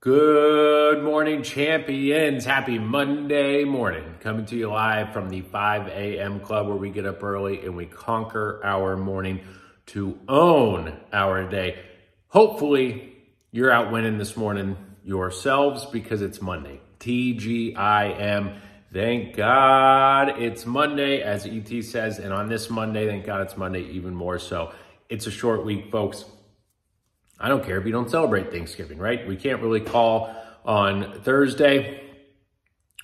Good morning, champions. Happy Monday morning. Coming to you live from the 5 a.m. club where we get up early and we conquer our morning to own our day. Hopefully, you're out winning this morning yourselves because it's Monday. TGIM. Thank God it's Monday, as ET says. And on this Monday, thank God it's Monday even more so. It's a short week, folks. I don't care if you don't celebrate Thanksgiving, right? We can't really call on Thursday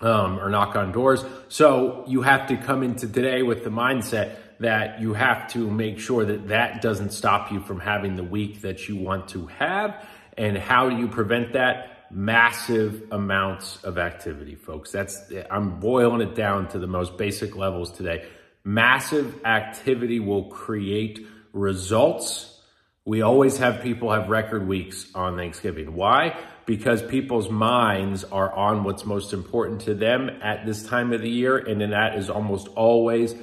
um, or knock on doors. So you have to come into today with the mindset that you have to make sure that that doesn't stop you from having the week that you want to have. And how do you prevent that? Massive amounts of activity, folks. That's, I'm boiling it down to the most basic levels today. Massive activity will create results we always have people have record weeks on Thanksgiving. Why? Because people's minds are on what's most important to them at this time of the year, and then that is almost always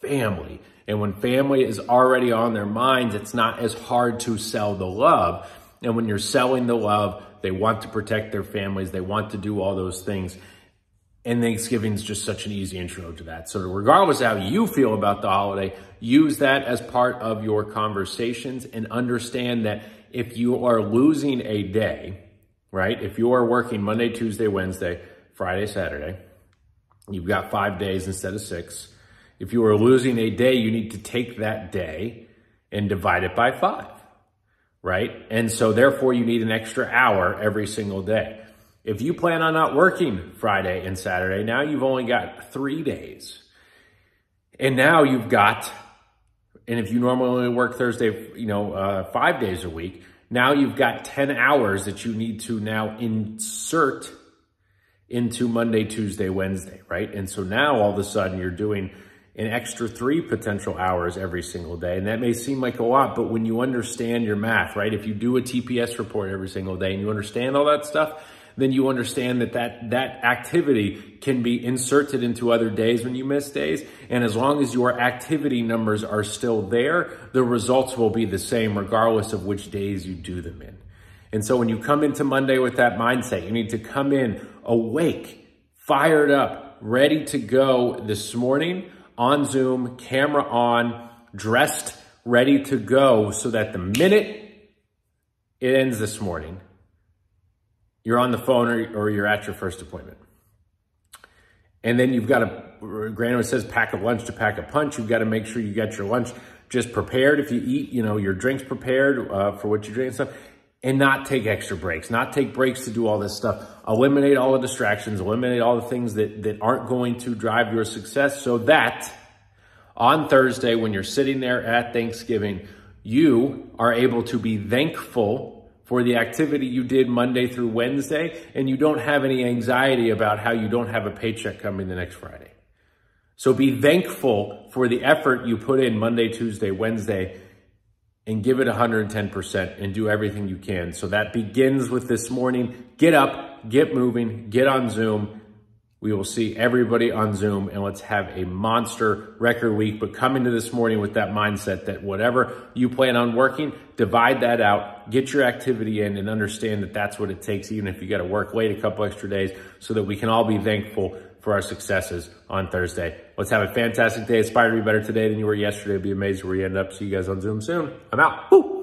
family. And when family is already on their minds, it's not as hard to sell the love. And when you're selling the love, they want to protect their families, they want to do all those things. And Thanksgiving is just such an easy intro to that. So regardless of how you feel about the holiday, use that as part of your conversations and understand that if you are losing a day, right? If you are working Monday, Tuesday, Wednesday, Friday, Saturday, you've got five days instead of six. If you are losing a day, you need to take that day and divide it by five, right? And so therefore you need an extra hour every single day. If you plan on not working Friday and Saturday, now you've only got three days. And now you've got, and if you normally work Thursday, you know, uh, five days a week, now you've got 10 hours that you need to now insert into Monday, Tuesday, Wednesday, right? And so now all of a sudden you're doing an extra three potential hours every single day. And that may seem like a lot, but when you understand your math, right? If you do a TPS report every single day and you understand all that stuff, then you understand that, that that activity can be inserted into other days when you miss days. And as long as your activity numbers are still there, the results will be the same regardless of which days you do them in. And so when you come into Monday with that mindset, you need to come in awake, fired up, ready to go this morning on Zoom, camera on, dressed, ready to go so that the minute it ends this morning, you're on the phone or, or you're at your first appointment. And then you've got to, granted says pack a lunch to pack a punch. You've got to make sure you get your lunch just prepared. If you eat, you know, your drinks prepared uh, for what you're drinking and stuff and not take extra breaks, not take breaks to do all this stuff. Eliminate all the distractions, eliminate all the things that, that aren't going to drive your success so that on Thursday, when you're sitting there at Thanksgiving, you are able to be thankful for the activity you did Monday through Wednesday, and you don't have any anxiety about how you don't have a paycheck coming the next Friday. So be thankful for the effort you put in Monday, Tuesday, Wednesday, and give it 110% and do everything you can. So that begins with this morning. Get up, get moving, get on Zoom, we will see everybody on Zoom and let's have a monster record week. But come into this morning with that mindset that whatever you plan on working, divide that out, get your activity in and understand that that's what it takes, even if you got to work late a couple extra days so that we can all be thankful for our successes on Thursday. Let's have a fantastic day. Aspire to be better today than you were yesterday. Be amazed where you end up. See you guys on Zoom soon. I'm out. Woo!